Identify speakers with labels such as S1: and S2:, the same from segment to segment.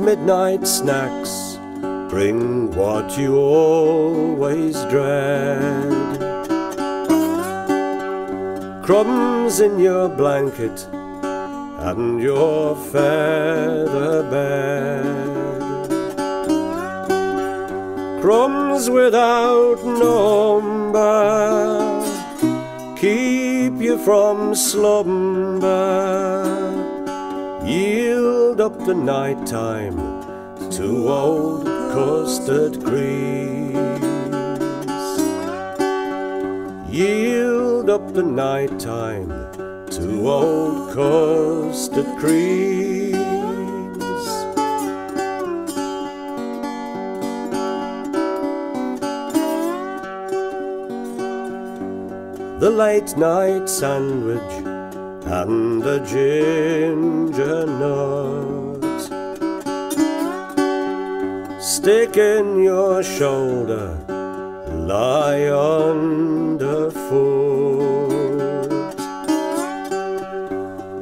S1: midnight snacks bring what you always dread. Crumbs in your blanket and your feather bed. Crumbs without number keep you from slumber. Up the night time to old custard creams. Yield up the night time to old custard creams. The late night sandwich and the ginger nut stick in your shoulder, lie underfoot.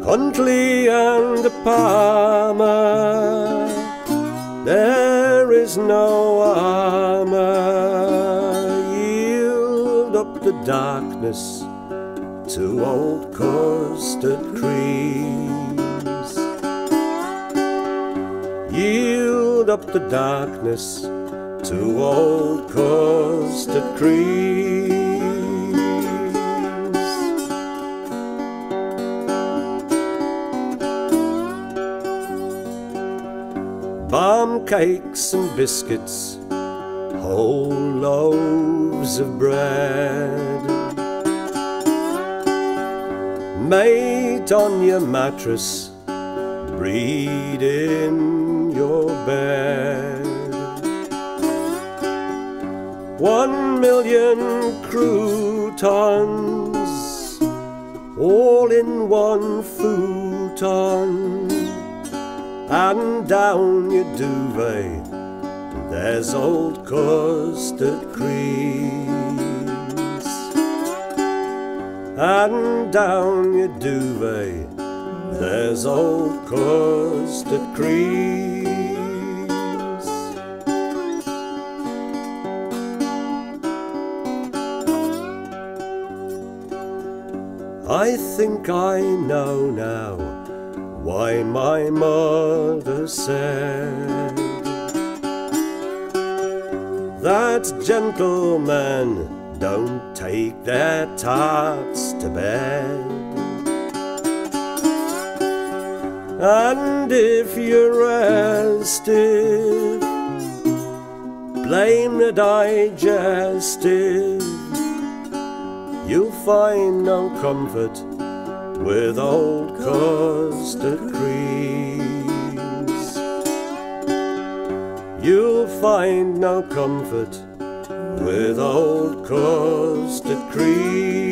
S1: Huntley and Palmer, there is no armor. Yield up the darkness to old custard creams. Up the darkness to old custard creams. Barm cakes and biscuits, whole loaves of bread. Mate on your mattress, breed in your One million croutons, all in one futon, and down your duvet, there's old custard creams and down your duvet there's old custard creams. I think I know now why my mother said that gentlemen don't take their tarts to bed. And if you're restive, blame the digestive. You'll find no comfort with old custard creams. You'll find no comfort with old custard cream.